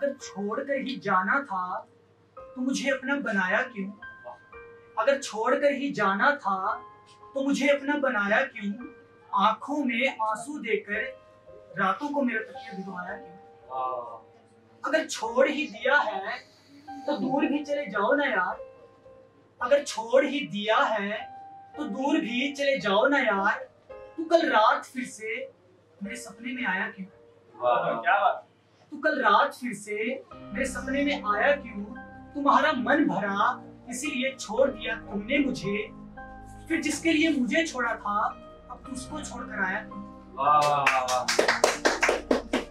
अगर छोड़कर ही जाना था तो मुझे अपना बनाया क्यों? अगर छोड़कर ही जाना था तो मुझे अपना बनाया क्यों? आँखों में आँसू देकर रातों को मेरा तकिया भिगवाया क्यों? अगर छोड़ ही दिया है तो दूर भी चले जाओ ना यार। अगर छोड़ ही दिया है तो दूर भी चले जाओ ना यार। तू कल रात फिर से मेरे सपने में आया क्यों? क्या बात। तू कल रात फिर से मेरे सपने में आया क्यों? तुम्हारा मन भरा इसीलिए छोड़ दिया तुमने मुझे। फिर जिसके लिए मुझे छोड़ा था अब तू उसको छोड़ कर आया क्यों? वाह। वाह वाह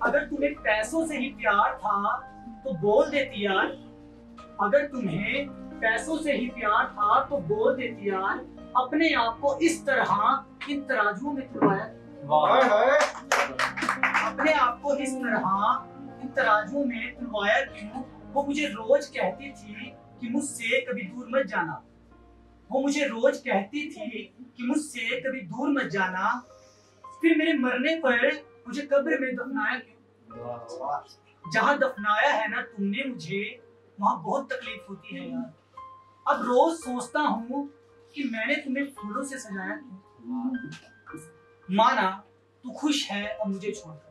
अगर तुम्हें पैसों से ही प्यार था तो बोल देती यार। अगर तुम्हें पैसों से ही प्यार था तो बोल देती यार। अपने आप को इस तरह इन तराजुओं में तुलवाया तराजुओं में तुलवाया क्यों वो मुझे रोज कहती थी कि मुझसे कभी दूर मत जाना। वो मुझे रोज कहती थी कि मुझसे कभी दूर मत जाना। फिर मेरे मरने पर मुझे कब्र में दफनाया क्यों जहाँ दफनाया है ना तुमने मुझे, वहाँ बहुत तकलीफ़ होती है यार। अब रोज सोचता हूँ कि मैंने तुम्हें फूलों से सजाया क्यों? माना तू खुश है, अब मुझे छोड़कर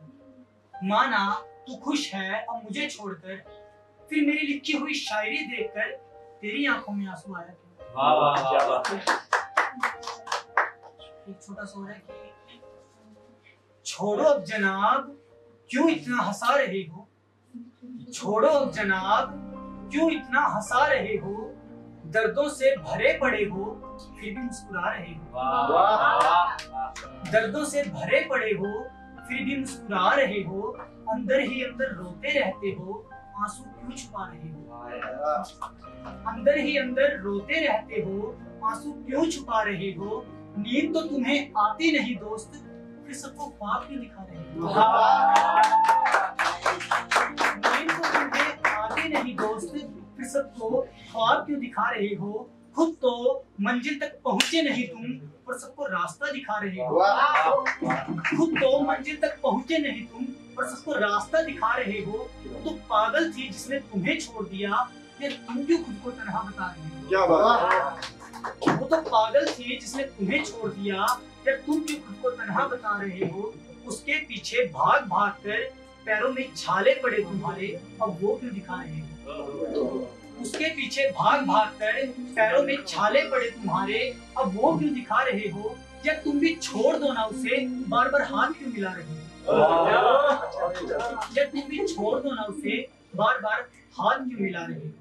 माना तू खुश है अब मुझे छोड़कर फिर मेरी लिखी हुई शायरी देखकर तेरी आँखों में आँसू आया क्यों? वाह वाह वाह वाह एक छोटा सा है कि छोड़ो अब जनाब क्यों इतना हंसा रहे हो? छोड़ो अब जनाब क्यों इतना हंसा रहे हो? दर्दों से भरे पड़े हो फिर भी मुस्कुरा रहे हो। वाह वाह। दर्दों से भरे पड़े हो फिर भी मुस्कुरा रहे हो अंदर ही अंदर रोते रहते हो आँसू क्यों छुपा रहे हो। अंदर ही अंदर रोते रहते हो आँसू क्यों छुपा रहे हो? नींद तो तुम्हें आती नहीं दोस्त फिर सबको ख्वाब क्यों दिखा रहे हो? नींद तो तुम्हें आती नहीं दोस्त फिर सबको ख्वाब क्यों दिखा रहे हो? खुद तो मंजिल तक पहुँचे नहीं तुम पर सबको रास्ता दिखा रहे हो। खुद तो मंजिल तक पहुँचे नहीं तुम पर सबको रास्ता दिखा रहे हो। तो पागल थी जिसने तुम्हें छोड़ दिया फिर तुम क्यों खुद को तनहा बता रहे हो? क्या बात वो तो पागल थी जिसने तुम्हें छोड़ दिया या तुम क्यों खुद को तनहा बता रहे हो? उसके पीछे भाग भाग कर पैरों में छाले पड़े तुम्हारे अब वो क्यों दिखा रहे हो? उसके पीछे भाग भाग कर पैरों में छाले पड़े तुम्हारे। अब वो क्यों दिखा रहे हो? या तुम भी छोड़ दो ना उसे। बार बार हाथ क्यों मिला रहे हो? या तुम भी छोड़ दो ना उसे। बार बार हाथ क्यों मिला रहे हो?